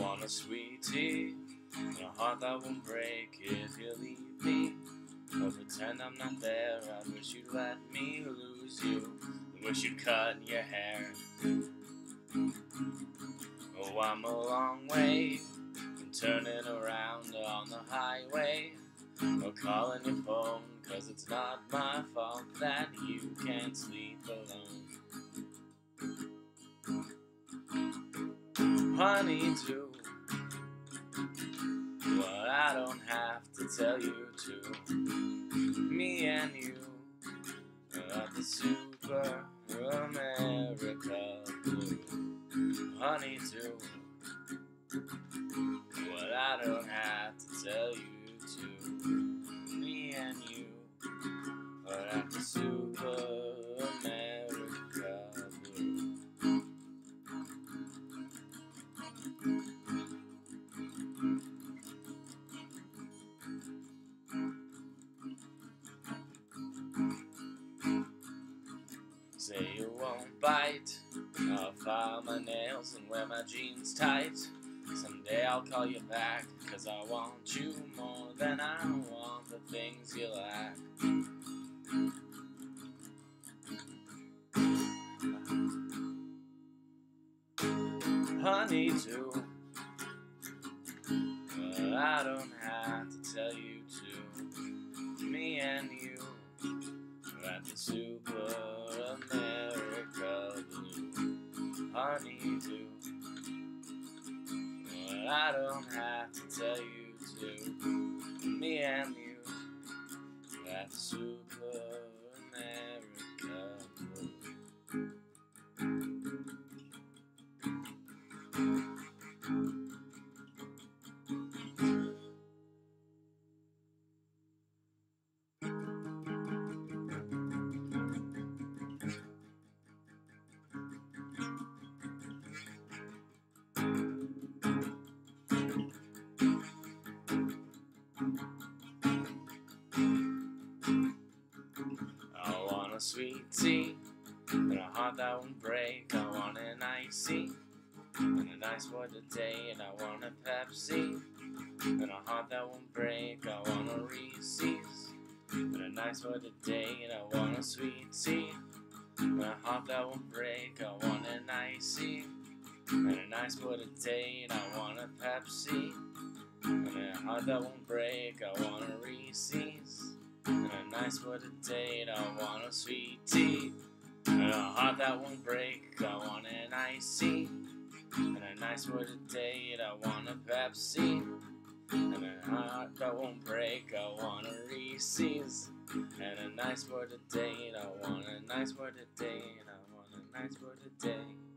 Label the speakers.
Speaker 1: want a sweet tea and a heart that won't break if you leave me. Or pretend I'm not there. I wish you'd let me lose you. I wish you'd cut your hair. Oh, I'm a long way from turning around on the highway. Or calling your phone, cause it's not my fault that you can't sleep alone. Honey, what I don't have to tell you to. Me and you are the super America blue. Honey, do what I don't have to tell you Say you won't bite. I'll file my nails and wear my jeans tight. Someday I'll call you back, cause I want you more than I want the things you lack. Honey, too. But I don't have to tell you to. Me and you at the Super Honey, too. But I don't have to tell you to. Me and you That's at sweet tea and a heart that won't break. I want an ICEE and a nice word day, And I want a Pepsi and a heart that won't break. I want a Reese's and a nice word day, And I want a sweet tea and a heart that won't break. I want an ICEE and a nice word today. And I want a Pepsi and a heart that won't break. I want a Reese's. And a nice word to date, I want a sweet tea. And a heart that won't break, I want an ICEE. And a nice word to date, I want a Pepsi. And a heart that won't break, I want a Reese's. And a nice word to date, I want a nice word to date, I want a nice word date.